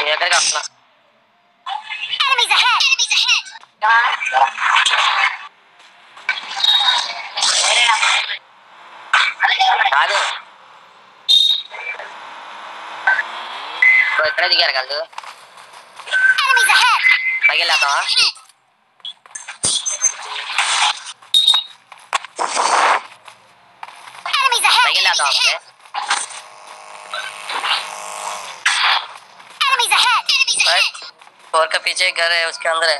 నీ దగ్గరికి వస్తున్నా! కాదు ఇక్కడే దిగారు కాదు! పైకి ahead! పైకి వెళ్ళేద్దామా ahead! Enemies भाई फोर का पीछे एक घर है उसके अंदर है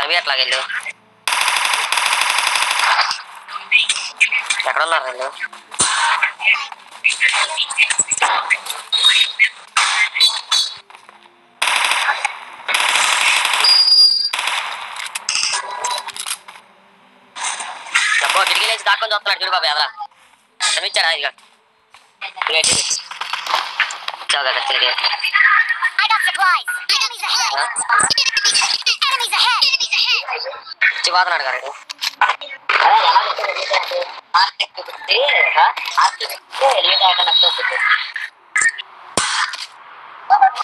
అవి అట్లా వెళ్ళు ఎక్కడ ఉన్నారు వీళ్ళు చెప్పు కిటికీ లేచి దాక్కొని చూస్తున్నాడు చూడు బాబు ఎదరా కనిపించాడా ఇక చాలా తిరిగి I got supplies! Enemies ahead! Enemies ahead! Enemies ahead! వచ్చి పోతున్నాడు గారు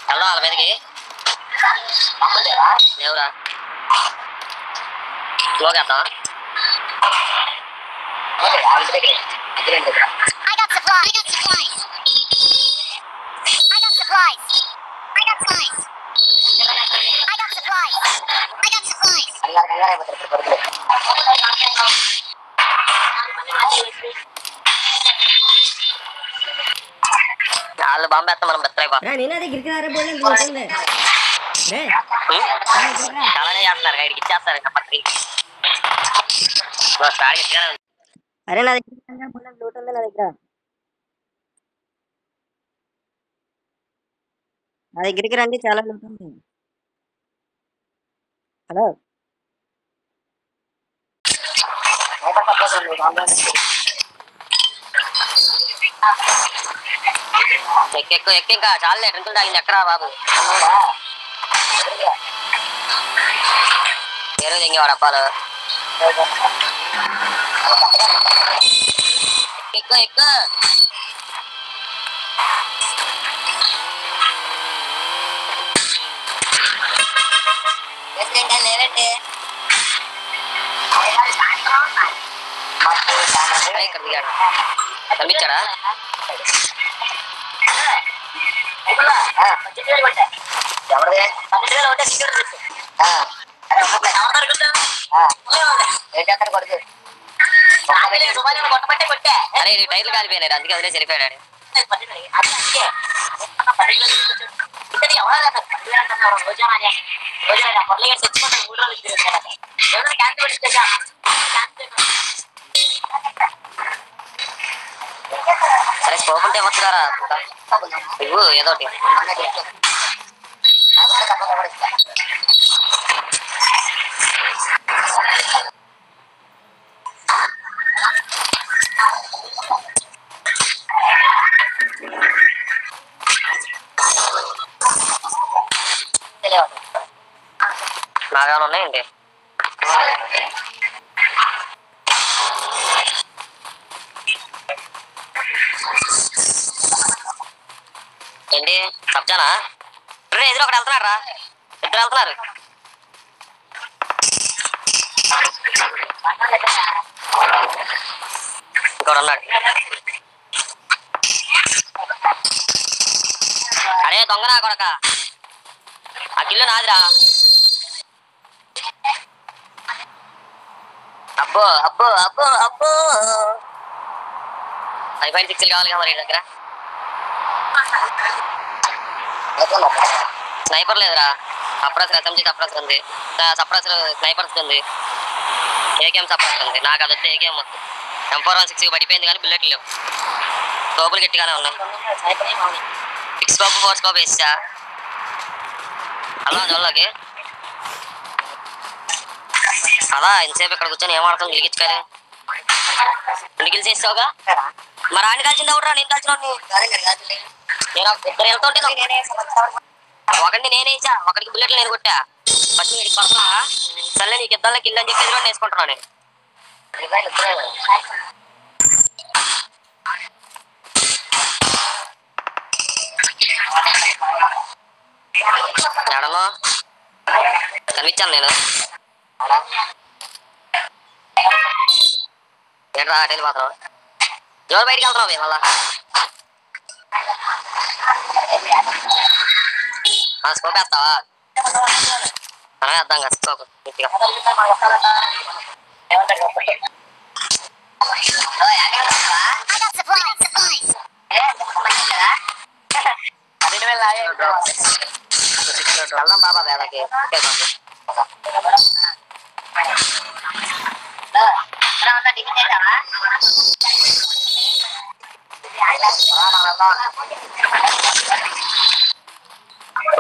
వెళ్దాం వాళ్ళ మీదకి లేవురా లోకేద్దాం I got supplies! I got supplies! I got supplies! I got supplies! I got supplies! I got supplies! వాళ్ళు బాంబేస్తాం మనం బెత్తరైపోతాం రా నేను దగ్గరికి రారా బోలే ఉంటుంది రే చాలానే చేస్తున్నారు ఇక్కడికి ఇచ్చేస్తారు ఇంకా పత్రి స్టార్ గట్టిగానే ఉంది అరే నా దగ్గర బోలే లోటు ఉంది నా దగ్గర నా దగ్గరికి రండి చాలా ఉంటుంది హలో. ఎక్కు ఎక్కు ఎక్కు ఇంకా చాలే డ్రింకులు తాగింది. ఎక్కడా బాబు? పేరు తెంగేవాడు అబ్బాలు ఎక్కు ఎక్కు. లేదండి ఇక్కడ దిగాడు కనిపించాడా అరే ఇది టైర్లు కాలిపోయినాయి అందుకే వదిలేసి వెళ్ళిపోయాడు సరే ఇవ్వు ఏదో ఏంటి? కబ్జానా? రే ఎదురు ఒకటి వెళ్తున్నాడు రా. ఇద్దరు వెళ్తున్నారు. ఇంకోటి ఉన్నాడు. అరే దొంగనా కొడక. ఆ కిల్లు నాదిరా. అబ్బో అబ్బో అబ్బో అబ్బో. ఫైవ్ పాయింట్ సిక్స్ కావాలి కదా మరి దగ్గర? స్నైపర్ లేదురా. సప్రాసర్ ఎస్ఎంజీ సప్రాసర్ ఉంది. సప్రాసర్ స్నైపర్స్ ఉంది. ఏకేఎం సప్రాసర్ ఉంది. నాకు అది వచ్చే ఏకేఎం వస్తుంది ఎం ఫోర్ వన్ సిక్స్ పడిపోయింది కానీ బుల్లెట్ లేవు. స్కోపులు గట్టిగానే ఉన్నాం సిక్స్ స్కోప్ ఫోర్ స్కోప్ వేసా అలా జోల్లోకి. అలా ఇంతసేపు ఇక్కడ కూర్చొని ఏం ఆడుతుంది గిలిగించుకోలే రెండు గిల్స్ మరి ఆయన కాల్చింది ఎవడరా? నేను కాల్చిన నేను ఇద్దరు వెళ్తుంటే ఒకటి నేనే ఇచ్చా ఒకటికి బుల్లెట్లు నేను కొట్టా. ఫస్ట్ వీడికి పడతా సరే నీకు ఇద్దరు కిల్ అని చెప్పి ఎదురు వేసుకుంటున్నాను నేను. ఎడలో? కనిపించాను నేను. ఏంట్రా అటు మాత్రం ఎవరు బయటికి వెళ్తున్నావు? మళ్ళా స్కోప్ వేస్తావా మనం వేద్దాం కదా స్కోప్ గట్టిగా I got supplies. Supplies. వెళ్దాం బాబా వేదకి ఓకే బాబు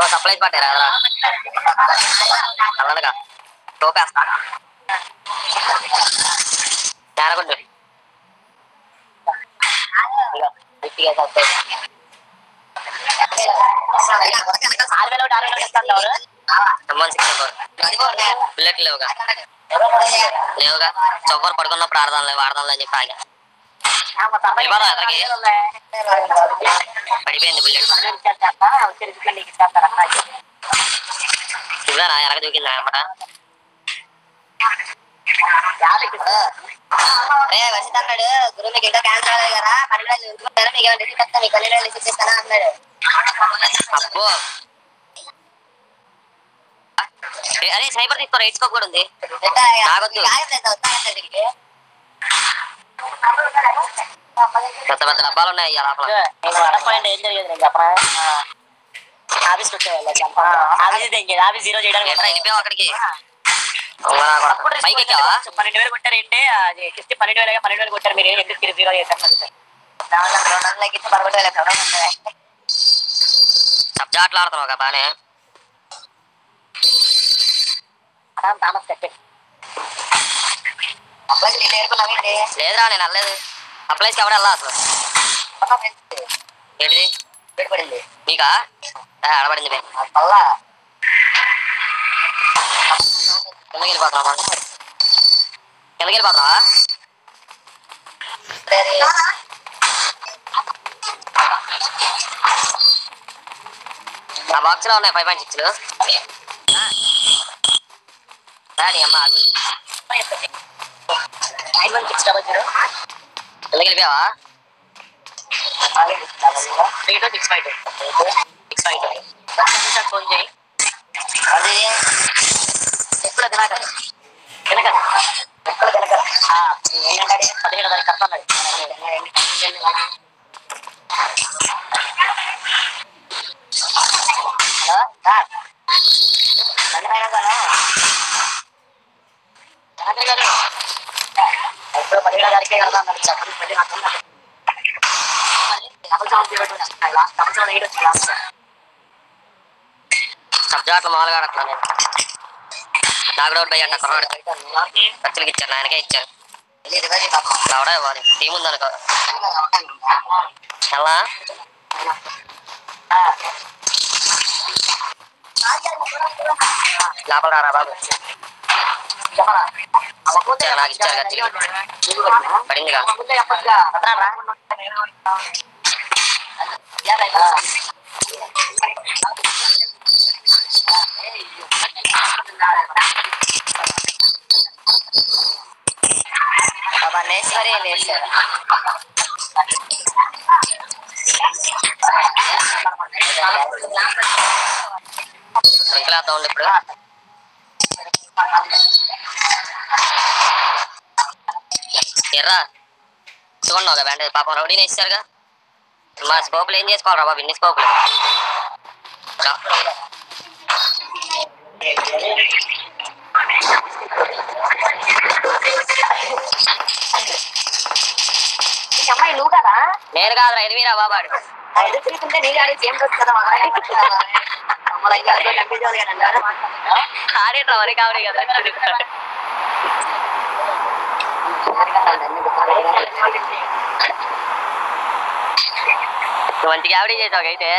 బ్రో సప్లైస్ పట్టారా? రా చల్లగా టోపేస్తా గట్టిగా సప్లై. బుల్లెట్ లేవుగా. లేవుగా. చొప్పర్ పడుకున్నప్పుడు ఆడదాం లేవు ఆడదాం లేని చెప్పి ఆగా. పడిపోయింది బుల్లెట్ ఇవ్వరా ఎలాగ దూకిందా అనమాట అన్నాడు గురువు మీకు ఇంకా క్యాన్సర్ అవ్వలేదు కదా. పన్నెండు రోజులు మీకు ఏమైనా రిసీట్ వస్తా మీకు పన్నెండు రోజులు రిసీట్ ఇస్తానా అన్నాడు అబ్బో అరే స్నైపర్ తీసుకో రైట్ స్కోప్ కూడా ఉంది తాగొద్దు. పెద్ద పెద్ద డబ్బాలు ఉన్నాయి ఆఫీస్ ఆఫీస్ జీరో చేయడానికి అక్కడికి? పైకి ఎక్కావా? పన్నెండు వేలు కొట్టారు ఏంటి అది కిస్తే పన్నెండు వేలు పన్నెండు వేలు కొట్టారు మీరు ఎందుకు జీరో చేశారు సబ్జా ఆటలు ఆడుతున్నావు కదా బానే. తామస్ కట్టే లేదురా నేను వెళ్ళలేదు అప్లైస్కి ఎవరు వెళ్ళా అసలు ఏంటిది? నీకా? ఏ, ఆడబడింది కిందకి వెళ్ళిపోతున్నావా కిందకి వెళ్ళిపోతున్నావా? ఆ బాక్స్లో ఉన్నాయి ఫైవ్ పాయింట్ సిక్స్ అమ్మ. Nine one six double zero కిందకి వెళ్ళిపోయావా three two six five two six five two phone చేయి ఎప్పుడు తినక ఎప్పుడు తినక ఏంటంటే పదిహేడు తారీఖు కడతాను హలో సార్ గారు గారు ఎప్పుడు పదిహేడు తారీఖే కడతాను చెప్పండి మళ్ళీ నాకు double seven zero two last double seven eight వచ్చి లాస్ట్ సబ్జా ఆటలు మామూలుగా ఆడట్లా నేను నాకు డౌట్ భయ్య అన్న కుర్రాడు ఖర్చులకి ఇచ్చారు ఆయనకే ఇచ్చారు ఎవడా ఇవ్వాలి టీం ఉందనుకో ఎలా లోపల రారా బాబు ఇచ్చారు నాకు ఇచ్చారు ఖర్చులకి పడిందిగా వేసి మరీ వేసారు ఇంకలేద్దాం ఇప్పుడు ఎర్రా. చూడండి ఒక బ్యాండ్ పాపం రౌడీని వేసారుగా మా స్కోపులు ఏం చేసుకోవాలరా బాబు? ఇన్ని స్కోపులు. అమ్మాయి నువ్వు కదా? నేను కాదురా ఎనిమిరా బాబాడు. ఆడేసి ఏం వచ్చు కదా మమ్మల్ని ఇంకా కనిపించాలి కదా ఆడేట్రా మరి కావడే కదా నువ్వు మంచిగా ఆవిడ చేసావు అయితే.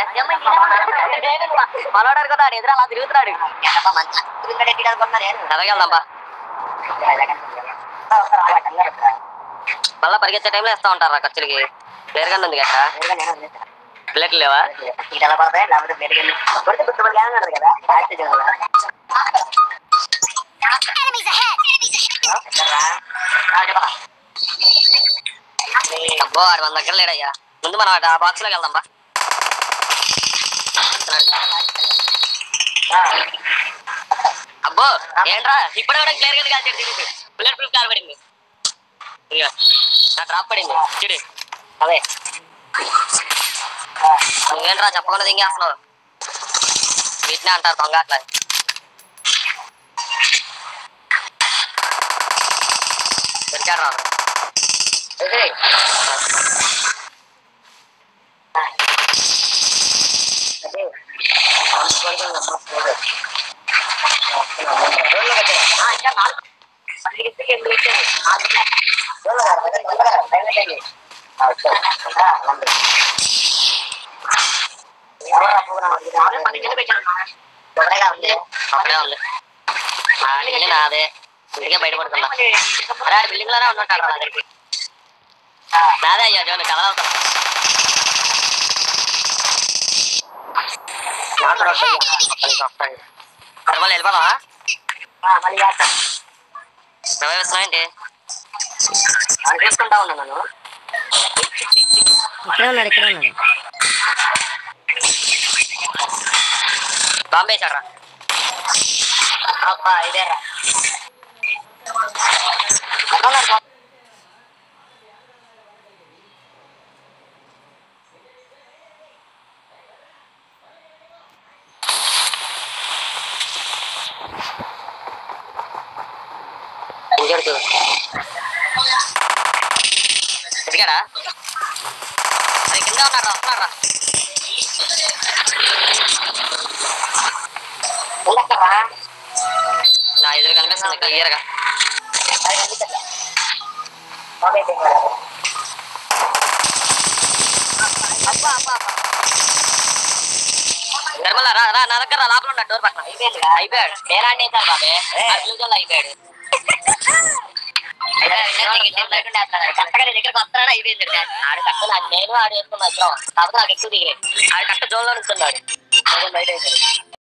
మనోడు అనుకున్నాడు ఎదురు అలా తిరుగుతున్నాడు. ఎదగెళ్దాంపా మళ్ళా పరిగెత్తే టైంలో వేస్తా ఉంటారా ఖర్చులకి? పేరుగా ఉంది కదా. ప్లేట్లు లేవా? కదా అబ్బో ఆడు మన దగ్గర లేడయ్యా. ముందు మనం ఆ బాక్స్లోకి వెళ్దాం బా అబ్బో ఏంట్రా? ఇప్పుడు కూడా క్లియర్గా కాల్చాడు తిరిగి. బుల్లెట్ ప్రూఫ్ కాల్ పడింది. నా డ్రాప్ పడింది. చూడు. అదే. నువ్వేంట్రా చెప్పకుండా దింగేస్తున్నావు? వీటినే అంటారు దొంగ అట్లా దొరికాడు రాదు అక్కడే ఉంది ఆ ఇల్లు నాదే ఇంటికే బయటపడుతున్నా అరే ఆడ బిల్డింగ్ లోనే ఉన్నట్టాడు నా దగ్గరికి నాదే అయ్యా జోన్ కదలవుతా తిరుమల వెళ్ళిపోదామా నువ్వే వస్తున్నావు ఏంటి చూసుకుంటా ఉన్నా నన్ను ఇక్కడే ఉన్నాడు ఇక్కడే ఉన్నాడు బాంబే చాడరా అబ్బా ఇదేరా ఎదిగాడా అది కింద ఉన్నాడు వస్తున్నారా నా ఎదురు కనిపిస్తుంది క్లియర్గా నిర్మల రా రా నా దగ్గర రా, లోపల ఉన్నాడు డోర్ పక్కన. అయిపోయాడు. నేను ఆడినే బాబే. అయిపోయాడు. కట్ట నాకు నేను